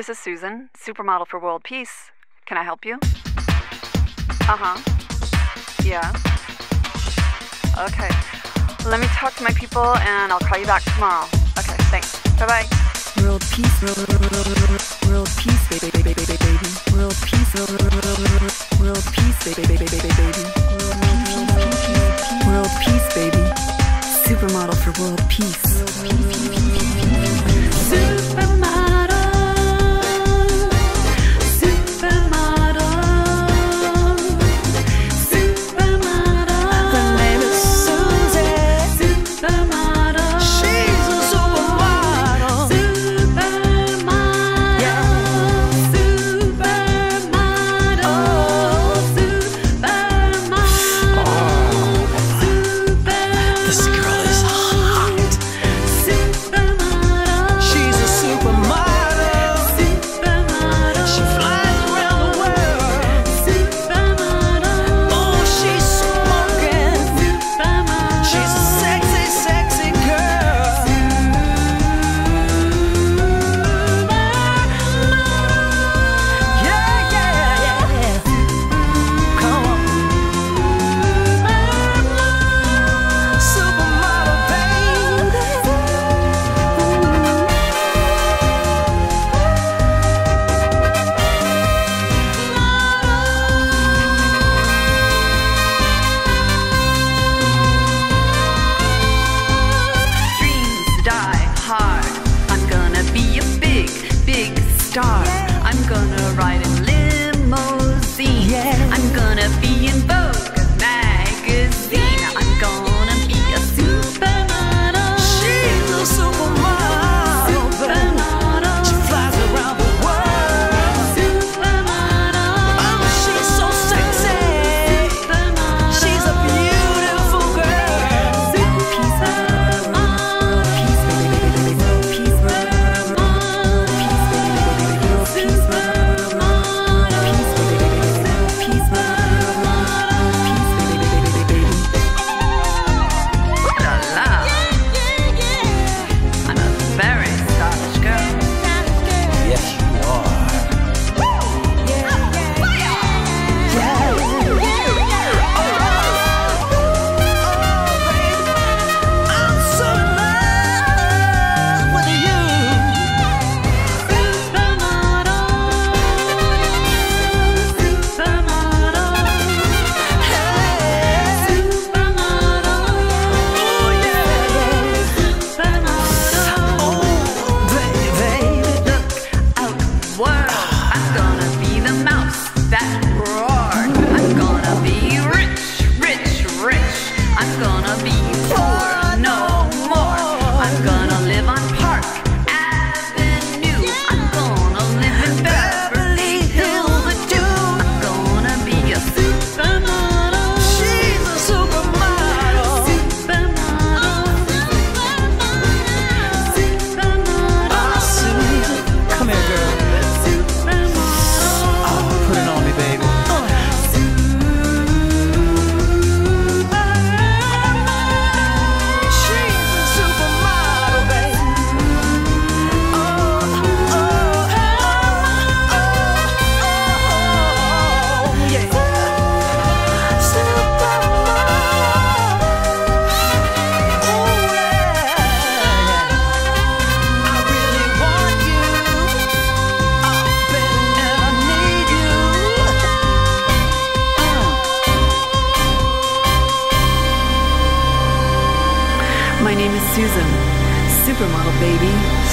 This is Susan, supermodel for world peace. Can I help you? Uh huh. Yeah. Okay. Let me talk to my people and I'll call you back tomorrow. Okay, thanks. Bye bye. World peace, world, peace, baby, baby, baby, baby. World peace, world, peace, baby, baby, baby, baby. World peace, baby. Supermodel for world peace. Supermodel. stars. name is Susan. Supermodel, baby.